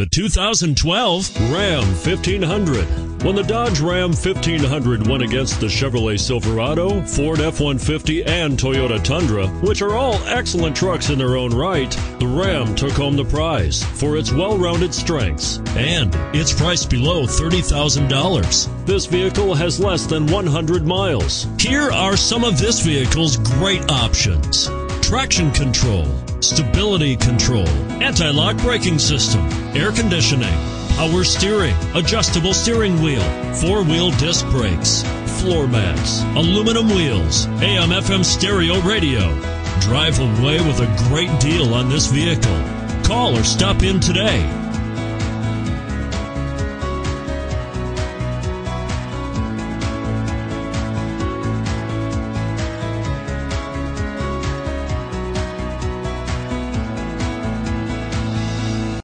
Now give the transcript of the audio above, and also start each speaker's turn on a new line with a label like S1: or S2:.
S1: The 2012 Ram 1500. When the Dodge Ram 1500 went against the Chevrolet Silverado, Ford F 150, and Toyota Tundra, which are all excellent trucks in their own right, the Ram took home the prize for its well rounded strengths and it's priced below $30,000. This vehicle has less than 100 miles. Here are some of this vehicle's great options traction control, stability control, anti lock braking system, air conditioning, power steering, adjustable steering wheel, four wheel disc brakes, floor mats, aluminum wheels, AM FM stereo radio. Drive away with a great deal on this vehicle. Call or stop in today.